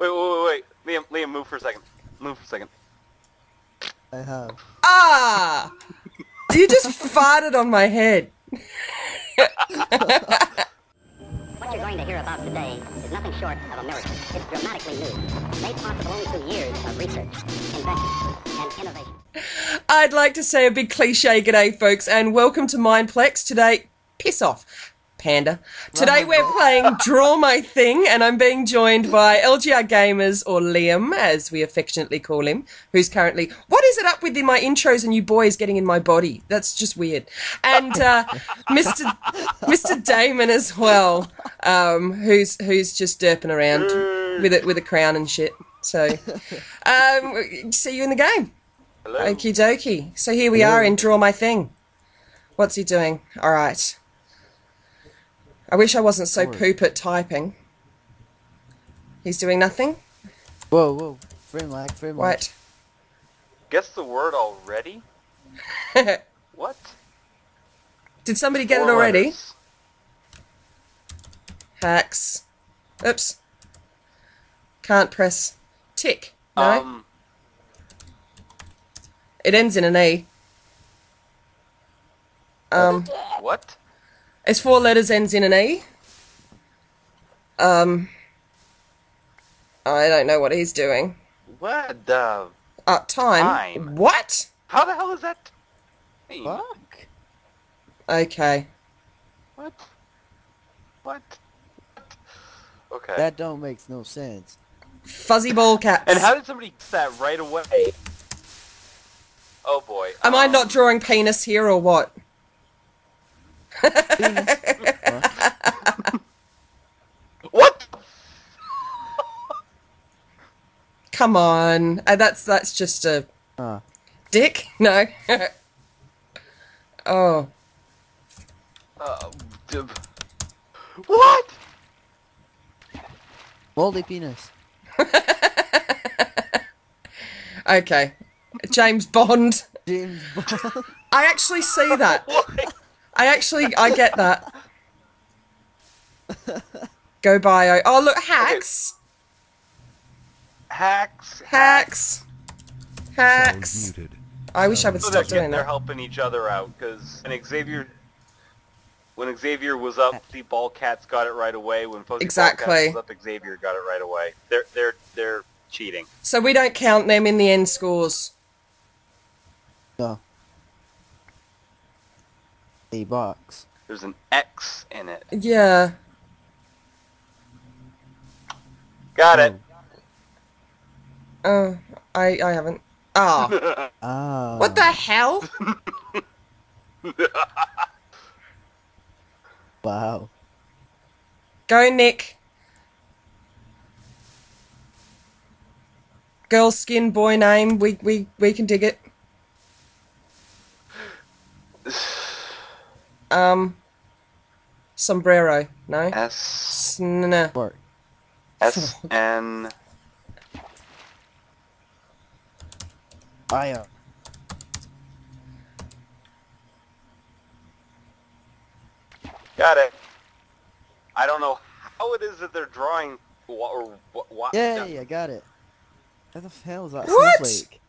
Wait, wait, wait, wait. Liam, Liam, move for a second. Move for a second. I have. Ah! You just farted on my head. What you're going to hear about today is nothing short of a miracle. It's dramatically new, made possible only through years of research, invention, and innovation. I'd like to say a big cliche g'day, folks, and welcome to Mineplex. Today, piss off, panda. Today we're playing Draw My Thing, and I'm being joined by LGR Gamers, or Liam, as we affectionately call him, who's currently. What is it up with in my intros and you boys getting in my body? That's just weird. And uh, Mr. Mr. Damon as well, um, who's who's just derping around with it with a crown and shit. So, um, see you in the game. Hello. Okie dokie. So here we are in Draw My Thing. What's he doing? All right. I wish I wasn't so poop at typing. He's doing nothing? Whoa, whoa. Frame lag, frame lag. What? Guess the word already? What? Did somebody get it already? letters. Hacks. Oops. Can't press tick. No? Um, it ends in an E. Um, what? It's four letters, ends in an E. Um, I don't know what he's doing. What the? Uh, time. Time. What? How the hell is that? Hey, Fuck. Okay. What? What? Okay. That don't makes no sense. Fuzzy ball cats. and how did somebody get that right away? Oh boy. Am I um, not drawing penis here or what? What? Come on. Uh, that's that's just a Uh, dick. No. oh. Uh, d- what? moldy penis. Okay. James Bond. James Bond. I actually see that. What? I actually I get that. Go bio. Oh look, hacks. Hacks. Hacks. Hacks. muted. I wish I would So stop they're, doing they're helping each other out because when Xavier, when Xavier was up, the ball cats got it right away. When Fuzzy Exactly. Ballcats was up, Xavier got it right away. They're they're they're cheating. So we don't count them in the end scores. no. A box. There's an X in it. Yeah. Got it. Oh, I I haven't. Ah. Ah. what the hell? Wow. Go Nick. Girl skin boy name. We we we can dig it. Um. Sombrero. No. S S- no. Bark. S N. I uh, Got it. I don't know how it is that they're drawing. What or what? what Yay, I got it. What the hell is that What? snowflake?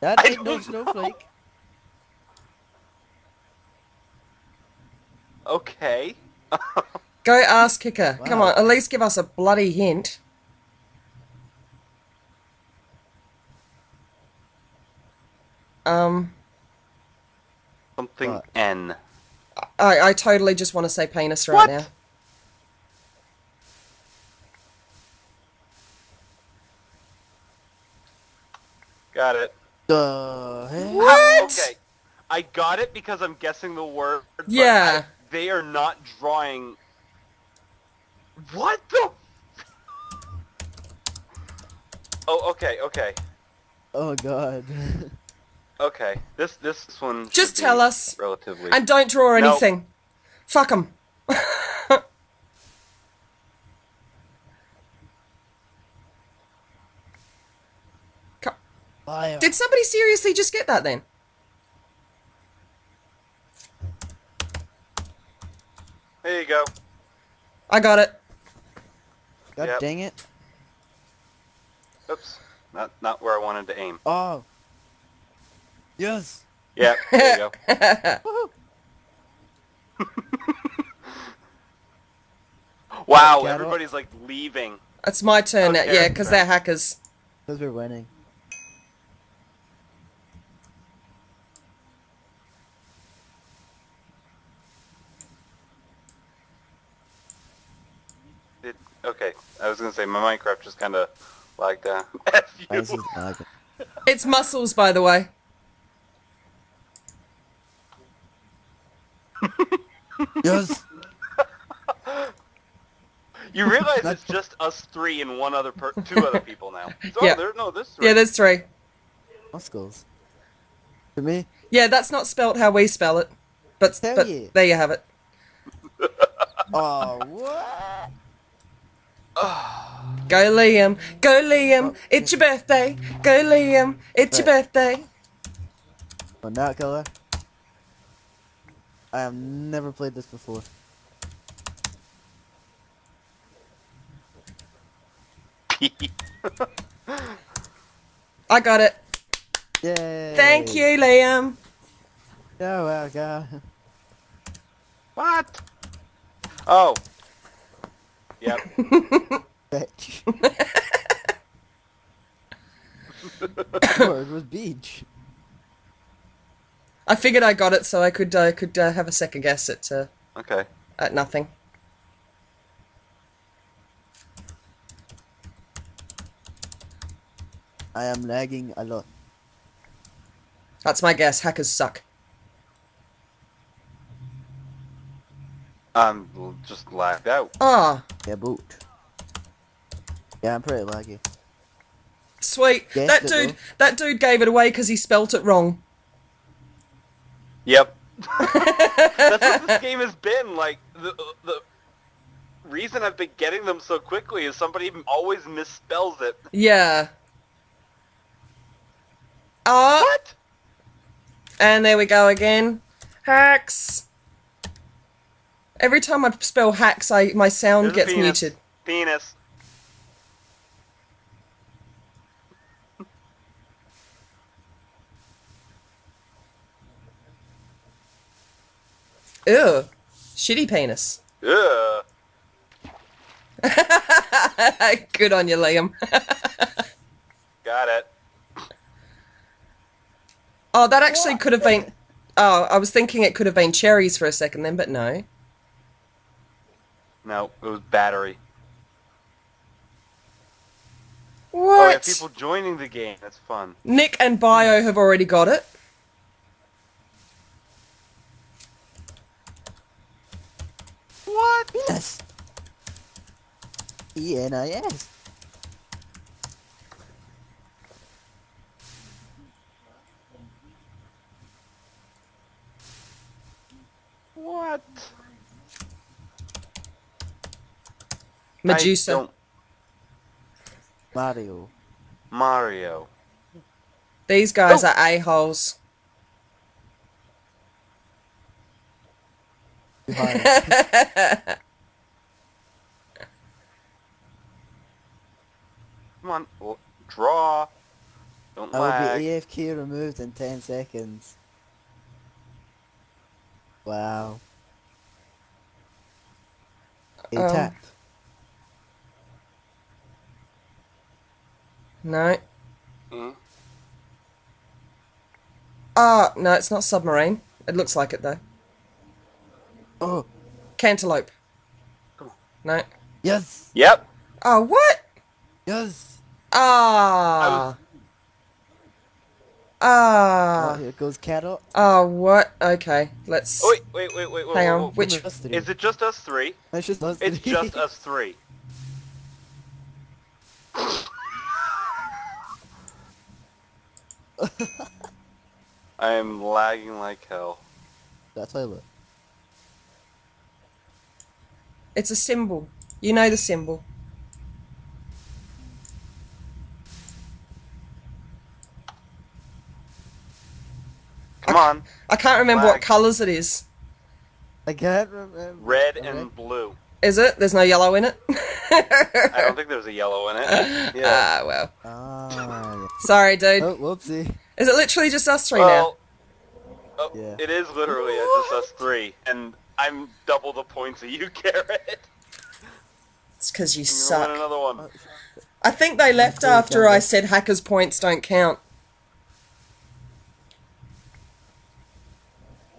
That I ain't no don't know. snowflake. Okay. Go ass kicker. Come on. At least give us a bloody hint. Um. Something What? N. I I totally just want to say penis right What? now. Got it. The hell? What? Okay. I got it because I'm guessing the word. but Yeah. I- they are not drawing. What the? Oh, okay, okay, Oh god. okay. This this one. Just tell us. Relatively. And don't draw anything. Fuck 'em. Co- Fire. Did somebody seriously just get that then? There you go. I got it. God Yep. dang it. Oops. Not not where I wanted to aim. Oh. Yes. Yeah, there you go. Wow, everybody's like leaving. It's my turn now, Okay. yeah, because they're hackers. Because we're winning. It, okay, I was gonna say my Minecraft just kind of lagged down. F you. Mine's just lagging. It's muscles, by the way. Yes. You realize it's just us three and one other per- two other people now. So, Yeah. there, no, there's three. Yeah, there's three. Muscles. To me. Yeah, that's not spelt how we spell it. But, Hell but yeah. there you have it. Oh, what? Go Liam, go Liam, it's your birthday. Go Liam, it's your Right. birthday. On that color. I have never played this before. I got it. Yay! Thank you, Liam. Oh, well, God. what? Oh. Yep. Bitch. Word was beach. I figured I got it so I could uh, could uh, have a second guess at uh, Okay. at nothing. I am lagging a lot. That's my guess. Hackers suck. I'm just lagged out. Ah, Yeah, boot. Yeah, I'm pretty laggy. sweet. Guessed that dude, though. that dude gave it away because he spelt it wrong. Yep. That's what this game has been. Like the the reason I've been getting them so quickly is somebody always misspells it. Yeah. Ah, What? and there we go again. Hacks. Every time I spell hacks, I my sound There's gets penis. muted. Penis. Ew. Shitty penis. Ugh. Good on you, Liam. Got it. oh, that actually could have been. Oh, I was thinking it could have been cherries for a second then, but no. No, it was battery. What? Oh, yeah, people joining the game. That's fun. Nick and Bio have already got it. What? Penis. E N I S. What? Medusa. I Mario. Mario. These guys Oh. are a-holes. Come on, l- draw. Don't I will lag. be AFK removed in 10 seconds. Wow. A Um, tap. No. Mhm. Ah, no, it's not submarine. It looks like it though. Oh, Cantaloupe. Come on. No. yes! Yep. Oh, what? Yes! Ah. Ah. Oh, Ah. here goes Carrot. Oh, what? Okay, let's. Wait, wait, wait, wait, wait. Hang wait, on, wait. which- Is it just us three? It's just us It's just us three. I am lagging like hell. That's why look. It's a symbol. You know the symbol. Come on. I can't remember what colours it is. I can't remember. Red Okay. and blue. Is it? There's no yellow in it. I don't think there's a yellow in it. Yeah. Ah, well. Ah, Sorry, yeah. dude. Oh, whoopsie. Is it literally just us three well, oh, Yeah. it is literally just us three, and I'm double the points of you, Garrett. It's because you You're gonna win suck. another one. I think they left Cool, after I said hackers' points don't count.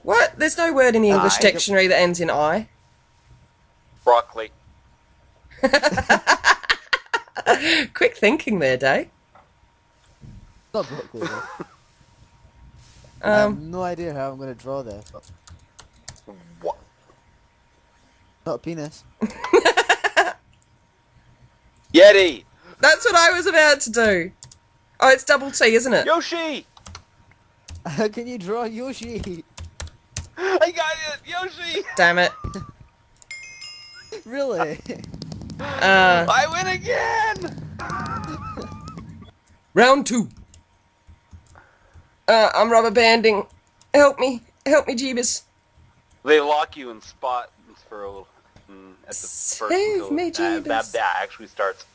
What? There's no word in the English I- dictionary that ends in I. Broccoli. Quick thinking there, Dae. Not broccoli. though. I have Um, no idea how I'm gonna draw this. But What? not a penis. Yeti. that's what I was about to do. Oh, it's double T, isn't it? Yoshi. How can you draw Yoshi? I got it. Yoshi. Damn it. Really? Uh, I win again. round two. Uh, I'm rubber banding. Help me. Help me, Jeebus. They lock you in spots for a little. mm, At the first Save until, me, uh, that, Jeebus. that actually starts.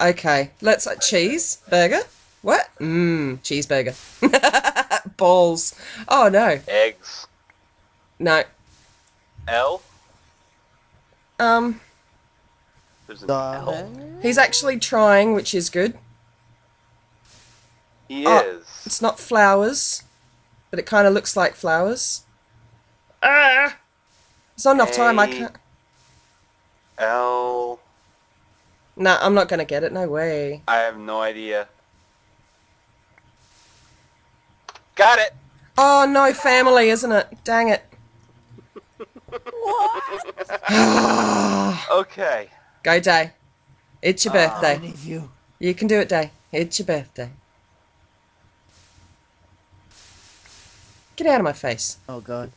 Okay, let's uh, cheese burger. What? Mmm, cheeseburger. Balls. Oh no, Eggs. no. L. Um, There's an he's actually trying, which is good. He Oh. is. It's not flowers, but it kind of looks like flowers. Ah! It's not enough time. I can't. L. Nah, I'm not gonna get it. No way. I have no idea. Got it. Oh no, family, isn't it? Dang it. Okay. Go, Dae. It's your Ah. birthday. Any of you? You can do it, Dae. It's your birthday. Get out of my face. Oh god.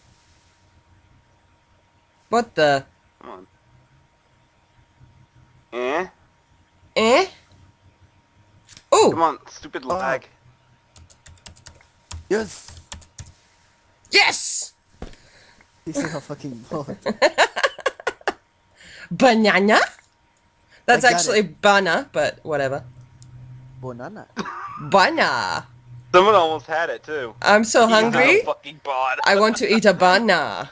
What the? Come on. Eh? Eh? Oh! Come Oh, on, stupid lag. Yes. yes! You see how fucking bored. Banana? That's I got actually banana, but whatever. Banana. Banana. Someone almost had it too. I'm so hungry. Fucking bod. I want to eat a banana.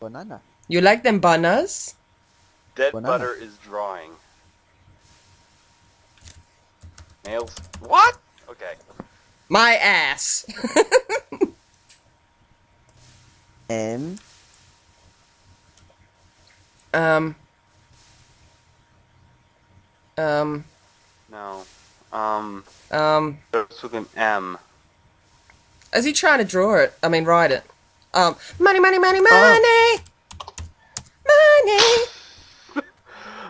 Banana. You like them bananas? Dead Banana. butter is drying. Nails. What? Okay. My ass. M. um. Um. No. Um. Um. Starts with an M. Is he trying to draw it? I mean, write it. Um. Money, money, money, money. Oh. Money.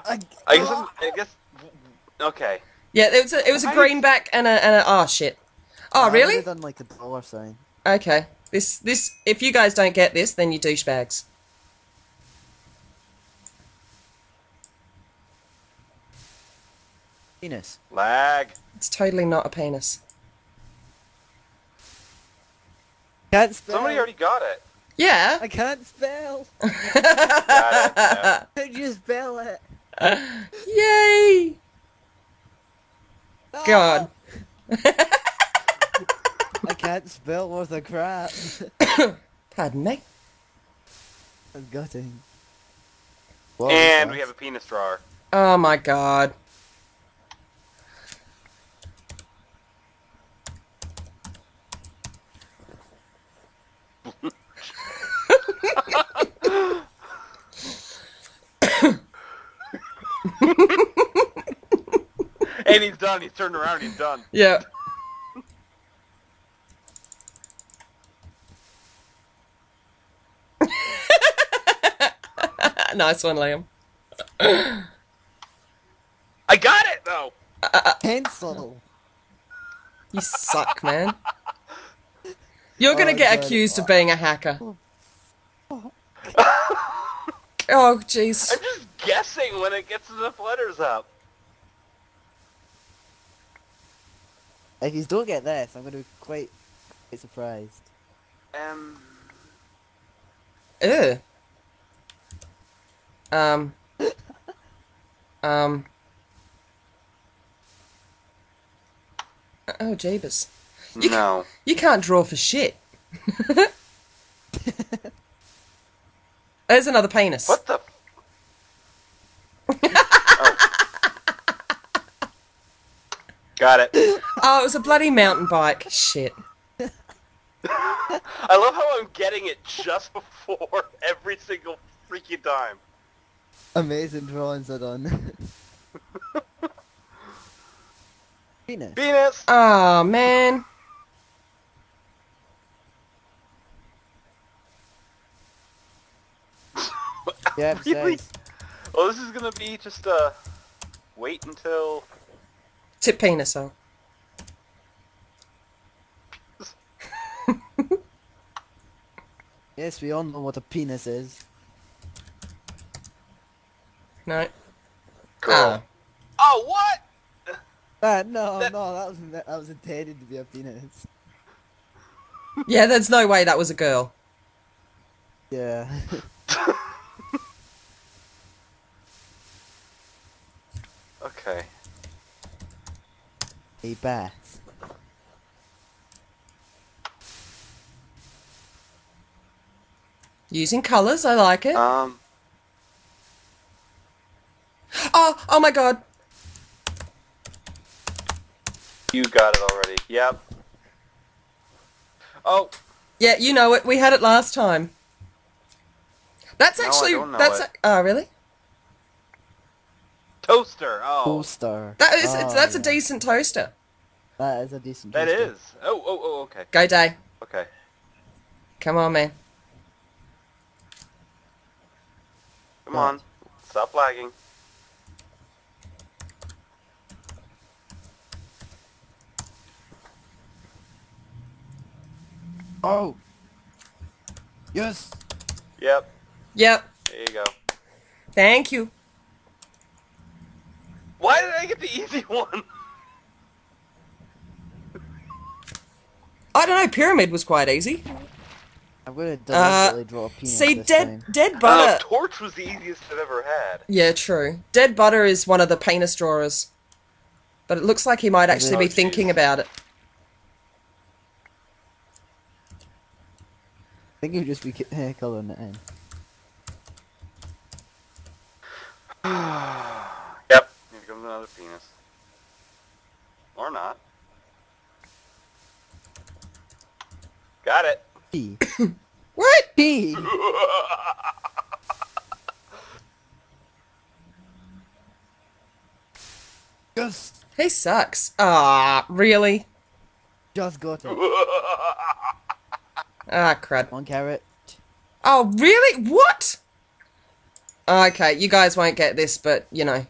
I, I guess. I'm- I guess. Okay. Yeah, it was a, it was a Why- greenback and a and a. Oh shit. Oh I really? would've done like a dollar sign. Okay. This this. If you guys don't get this, then you douchebags. Penis. Lag. It's totally not a penis. Can't spell. Somebody already got it. Yeah. I can't spell. Got it. yeah. Could you spell it? Yay! Ah. God. I can't spell worth a crap. Pardon me. I've got him. And we have a penis drawer. Oh my god. And he's done. He's turned around. He's done. Yeah. Nice one, Liam. I got it though. Pencil. You suck, man. You're gonna Oh, get God. accused of being a hacker. Oh, oh, jeez. I'm just guessing when it gets enough letters up. If you don't get this, I'm going to be quite, quite surprised. M. Ew. Um. Um. Oh, Jeebus. You no. You can't draw for shit. There's another penis. What the? oh. Got it. Oh, it was a bloody mountain bike. Shit. I love how I'm getting it just before every single freaking time. Amazing drawings are done. Penis. Venus! Oh, man. Yeah, Really? says. Oh, this is gonna be just uh wait until Tip penis, oh. Yes, we all know what a penis is. No. girl. Oh, what? Ah, no, That- no, that was that was intended to be a penis. Yeah, there's no way that was a girl. Yeah. Okay. a bath. Using colours, I like it. Um. Oh, oh my god. You got it already. Yep. Oh, Yeah, you know it. We had it last time. That's No, I actually don't know that's it. a, oh really? toaster. Oh, Toaster. That is Oh, it's, that's a decent toaster. That is a decent. that toaster. is. Oh, oh, oh. Okay. Go Dae. Okay. Come on, man. Come on. Stop lagging. Oh. Yes. Yep. Yep. There you go. Thank you. Why did I get the easy one? I don't know. Pyramid was quite easy. I'm gonna Uh, draw a penis See, this dead time. dead Uh, butter. torch was the easiest I've ever had. Yeah, true. Dead butter is one of the penis drawers, but it looks like he might actually Oh, be jeez. thinking about it. I think you'd just be uh, colouring it in. Yep. Here comes another penis. Or not. Got it. P. What? P. Just, He sucks. Ah, really? just got it. Ah, crud. One carrot. Oh, really? What? Okay, you guys won't get this, but you know.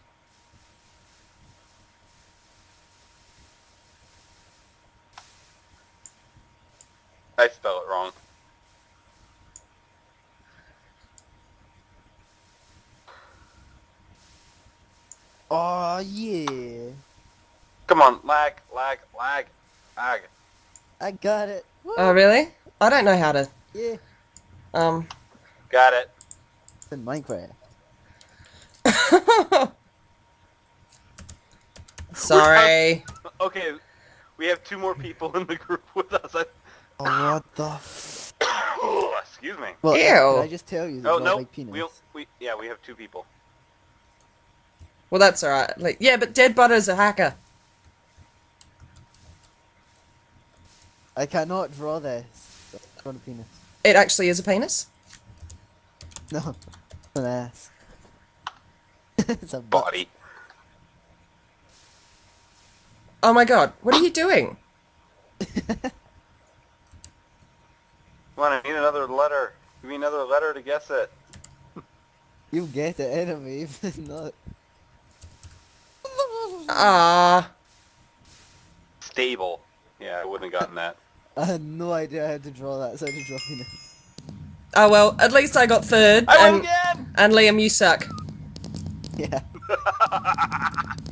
I spell it wrong. Oh yeah. Come on, lag, lag, lag, lag. I got it. Woo. Oh, really? I don't know how to. Yeah. Um. Got it. It's in Minecraft. Sorry. Okay, we have two more people in the group with us. I... Oh, what the f- Excuse me. Well, Ew. did I just tell you? Oh no, like penis? we, we yeah we have two people. Well, that's alright. Like, yeah, but Dead Butter's a hacker. I cannot draw this. It's not a penis. It actually is a penis. No, it's an ass. it's a butt. Body. Oh my god, what are you doing? Come on, I need another letter. Give me another letter to guess it. You get it anyway, if it's not. Ah. Stable. Yeah, I wouldn't have gotten that. I had no idea I had to draw that, so I just draw penis. Oh well, at least I got third. I win and, again. and Liam, you suck. Yeah.